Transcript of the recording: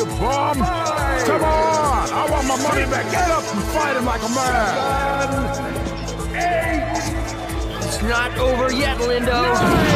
bum. Come on. I want my money back. Get up and fight him like a man. Seven, eight. It's not over yet, Lindo.